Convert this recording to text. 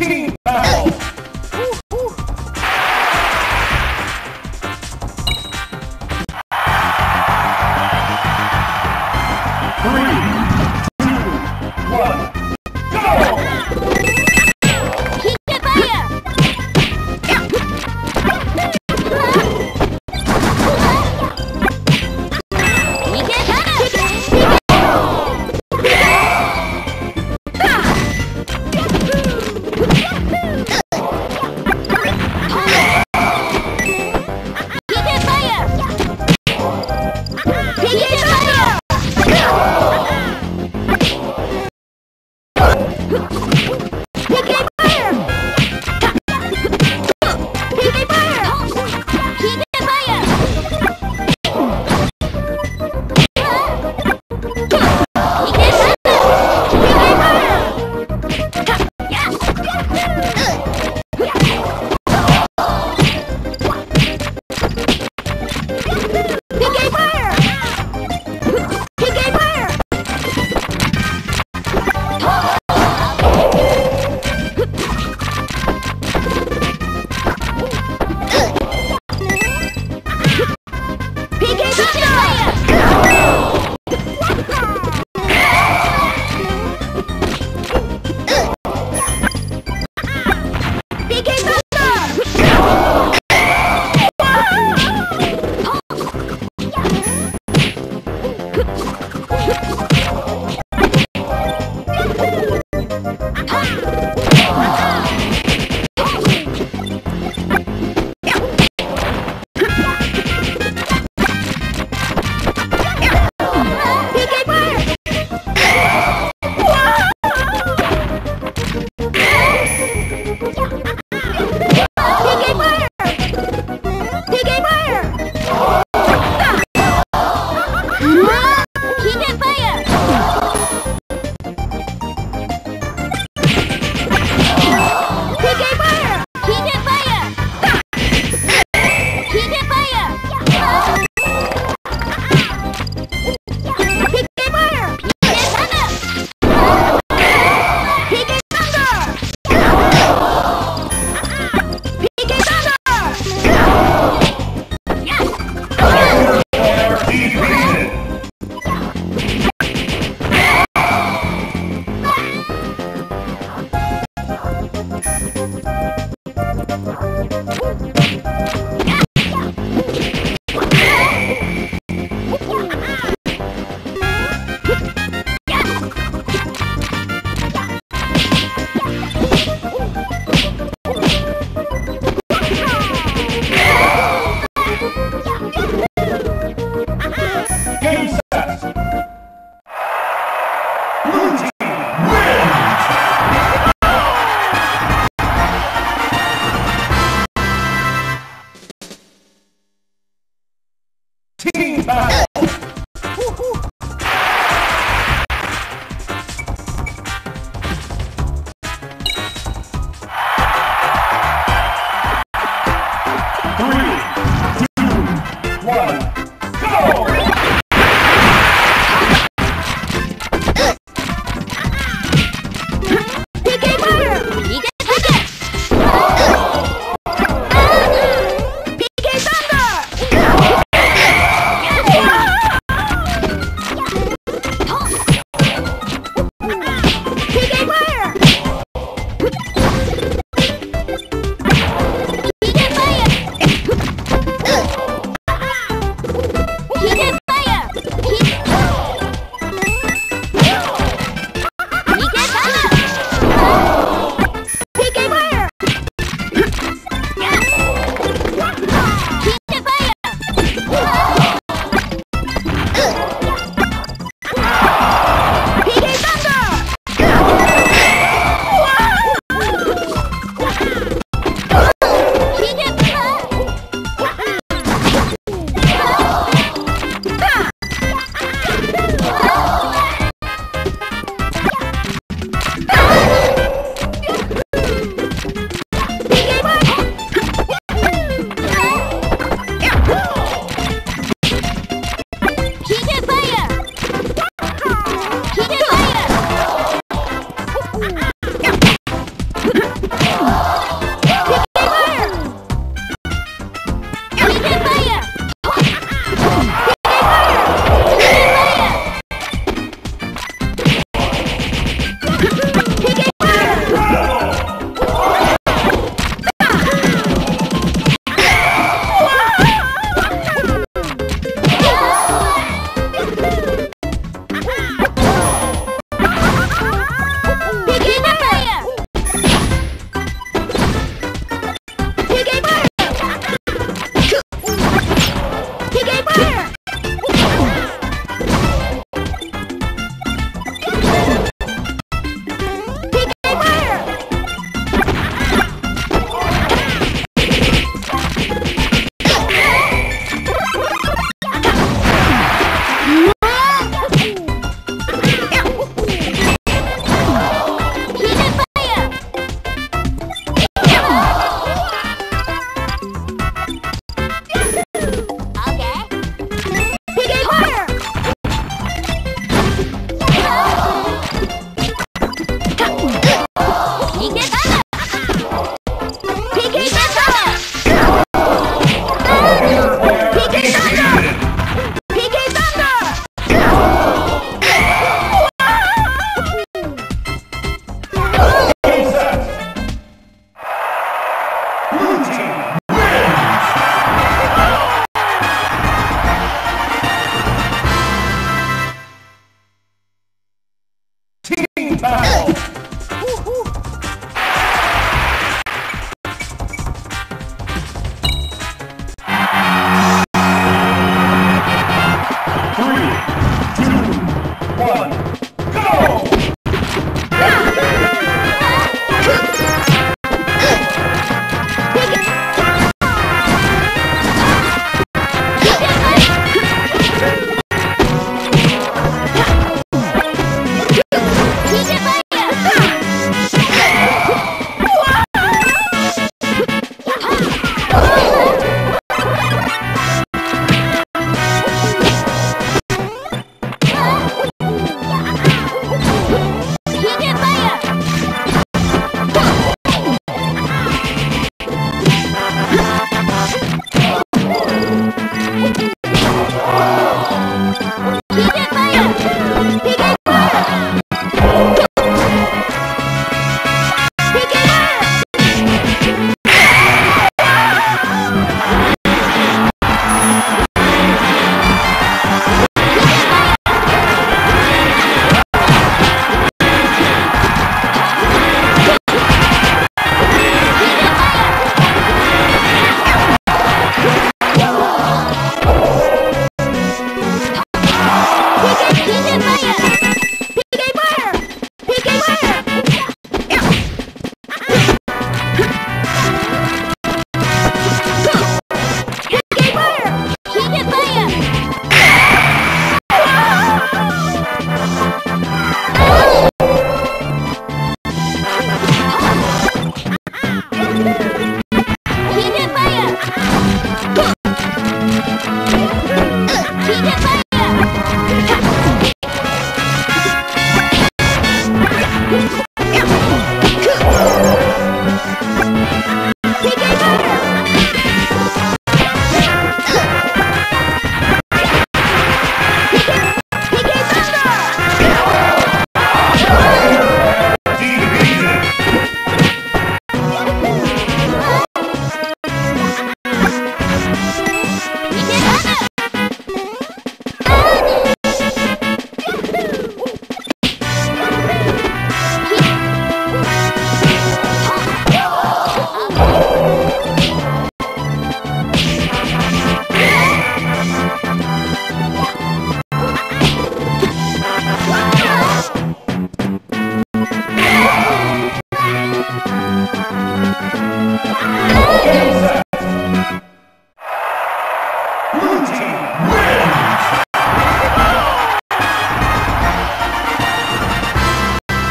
Team battle. Team battle.